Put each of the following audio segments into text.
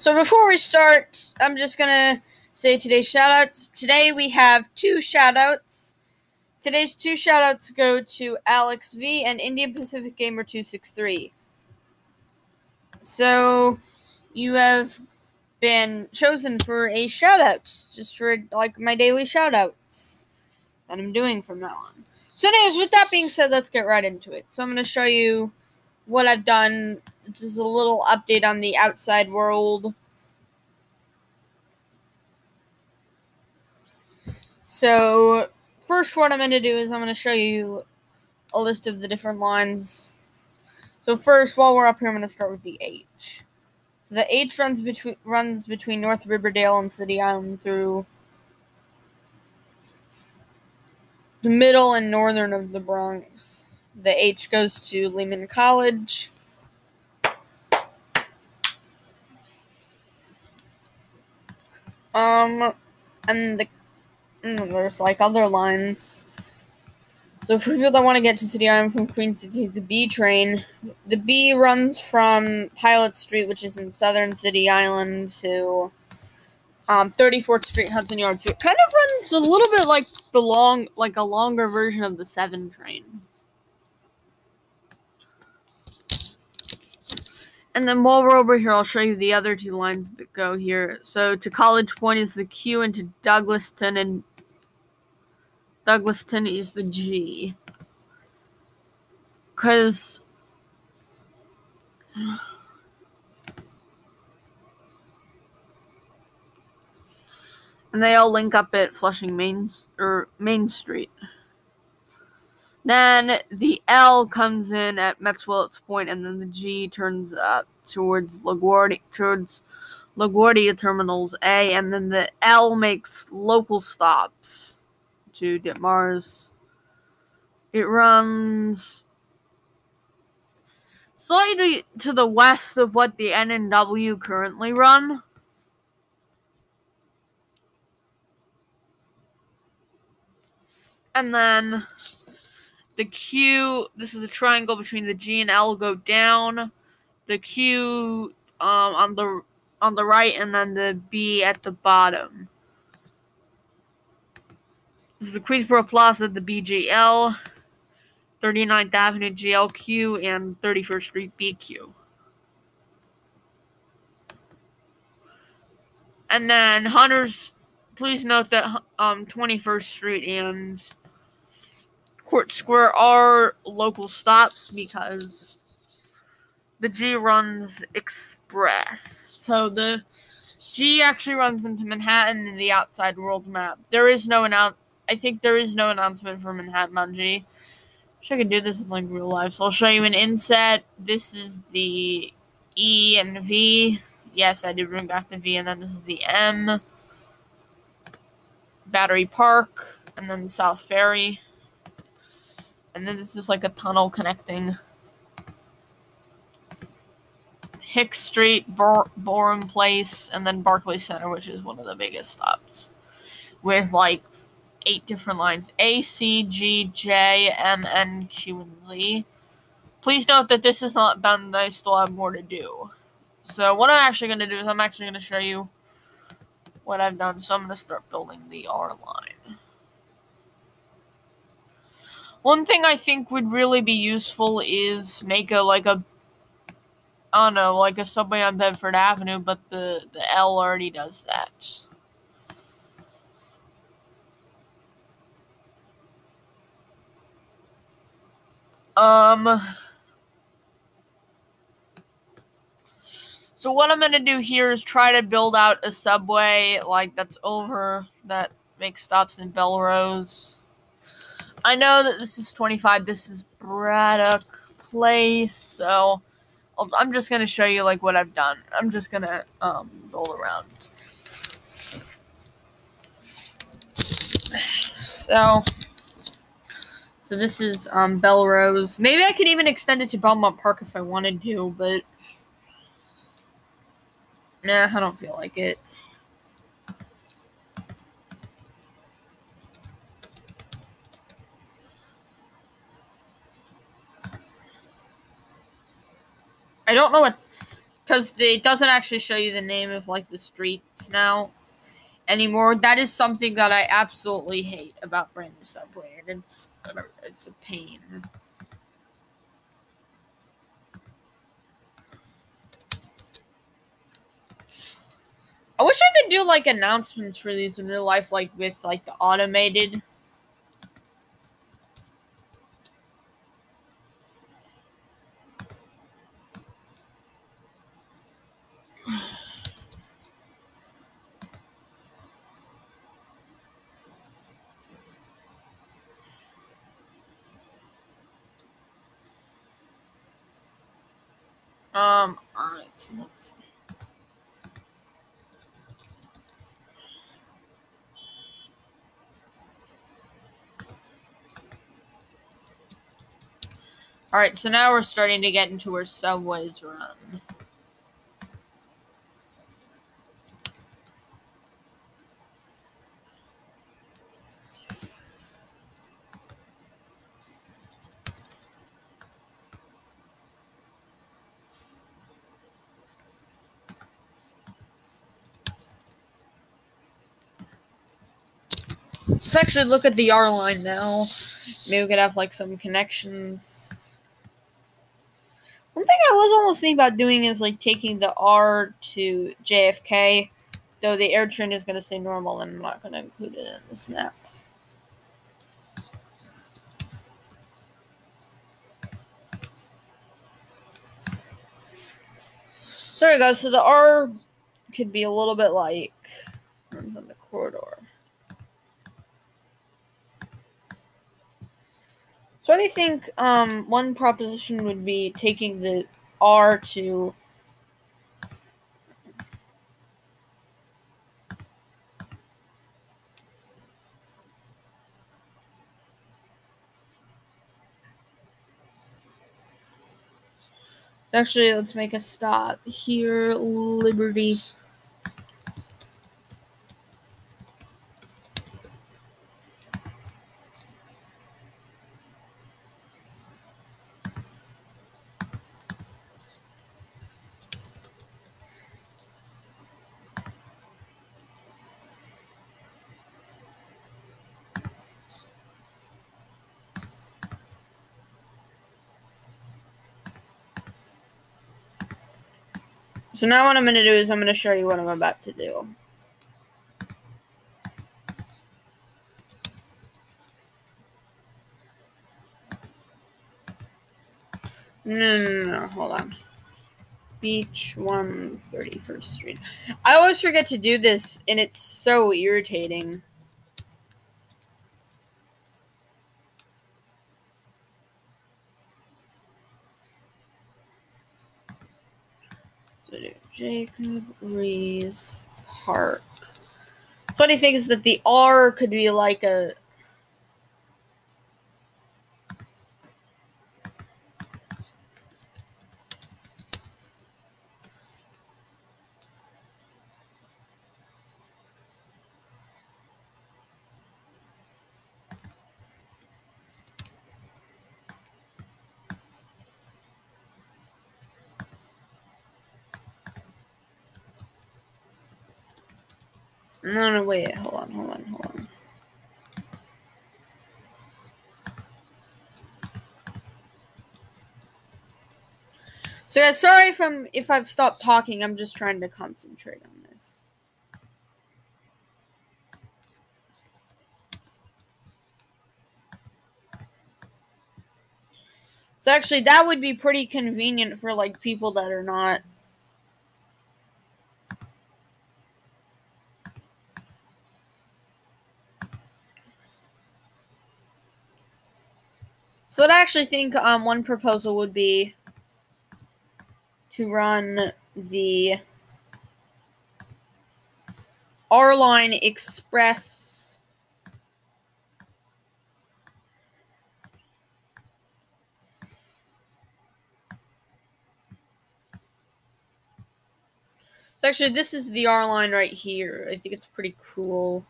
So before we start, I'm just gonna say today's shoutouts. Today we have two shoutouts. Today's two shoutouts go to Alex V and Indian Pacific Gamer 263. So you have been chosen for a shoutouts, just for like my daily shoutouts that I'm doing from now on. So anyways, with that being said, let's get right into it. So I'm gonna show you what I've done. This is a little update on the outside world. So, first, what I'm going to do is I'm going to show you a list of the different lines. So, first, while we're up here, I'm going to start with the H. So, the H runs between runs between North Riverdale and City Island through the middle and northern of the Bronx. The H goes to Lehman College. Um, and the and there's like other lines. So for people that want to get to City Island from Queens City, the B train, the B runs from Pilot Street, which is in Southern City Island, to um, 34th Street, Hudson Yards. So it kind of runs a little bit like the long, like a longer version of the Seven train. And then while we're over here, I'll show you the other two lines that go here. So to College Point is the Q, and to Douglaston and Douglaston is the G. Because. And they all link up at Flushing Main or Main Street. Then the L comes in at Mets-Willets Point, and then the G turns up towards LaGuardia towards LaGuardia Terminals A, and then the L makes local stops to Ditmars. It runs slightly to the west of what the N and W currently run. And then the Q, this is a triangle between the G and L go down. The Q um, on the on the right and then the B at the bottom. This is the Queensboro Plaza, the BGL, 39th Avenue GLQ, and 31st Street BQ. And then Hunters, please note that um, 21st Street and Court Square are local stops because the G runs express. So the G actually runs into Manhattan in the outside world map. There is no announce I think there is no announcement for Manhattan on I could do this in like real life. So I'll show you an inset. This is the E and V. Yes, I did bring back the V, and then this is the M. Battery Park, and then the South Ferry. And then this is like a tunnel connecting Hicks Street, Bor- Boerum Place, and then Barclay Center, which is one of the biggest stops. With like eight different lines A, C, G, J, M, N, Q, and Z. Please note that this is not done, I still have more to do. So, what I'm actually going to do is I'm actually going to show you what I've done. So, I'm going to start building the R line. One thing I think would really be useful is make a, like a, I don't know, like a subway on Bedford Avenue, but the, the L already does that. Um. So what I'm gonna do here is try to build out a subway like that's over that makes stops in Bellerose. I know that this is 25. This is Braddock Place, so I'm just gonna show you like what I've done. I'm just gonna um roll around. So. So this is um, Bellerose. Maybe I could even extend it to Belmont Park if I wanted to, but nah, I don't feel like it. I don't know what because it doesn't actually show you the name of like the streets now anymore. That is something that I absolutely hate about brand new Subway, and it's it's a pain. I wish I could do like announcements for these in real life, like with like the automated. Um, alright, so let's. Alright, so now we're starting to get into where subways run. Let's actually look at the R line now. Maybe we could have like some connections. One thing I was almost thinking about doing is like taking the R to JFK, though the air train is going to stay normal and I'm not going to include it in this map. There we go. So the R could be a little bit like runs on the corridor. So, I think? Um, one proposition would be taking the R to Actually, let's make a stop here. Liberty. So now what I'm going to do is I'm going to show you what I'm about to do. No, no, no, no, hold on. Beach 131st Street. I always forget to do this, and it's so irritating. Jacob Riis Park. Funny thing is that the R could be like a No, no, wait. Hold on, hold on, hold on. So yeah, sorry if I'm if I've stopped talking. I'm just trying to concentrate on this. So actually, that would be pretty convenient for like people that are not So I actually think um, one proposal would be to run the R Line Express. So actually, this is the R line right here. I think it's pretty cool.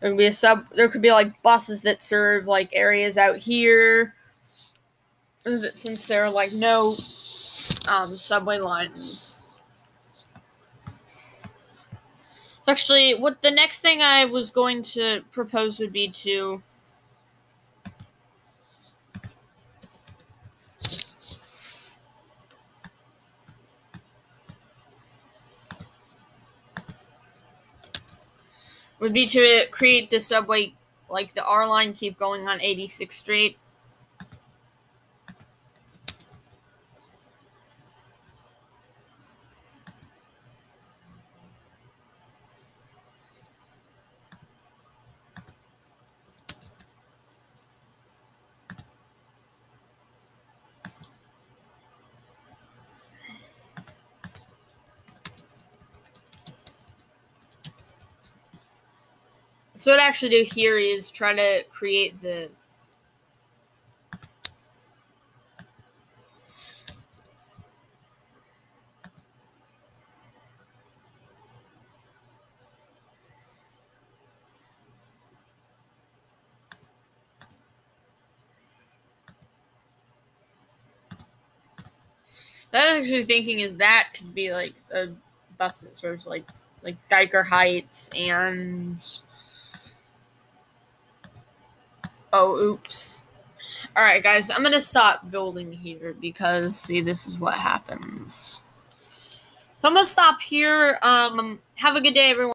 There could be a sub. There could be like buses that serve like areas out here since there are like no um, subway lines Actually, what the next thing I was going to propose would be to would be to create the subway like the R line keep going on 86th Street. So what I actually do here is try to create the That actually thinking is that could be like a bus that serves like like Dyker Heights and Oh, oops. All right, guys, I'm gonna stop building here because see, this is what happens. So I'm gonna stop here. Um, have a good day, everyone.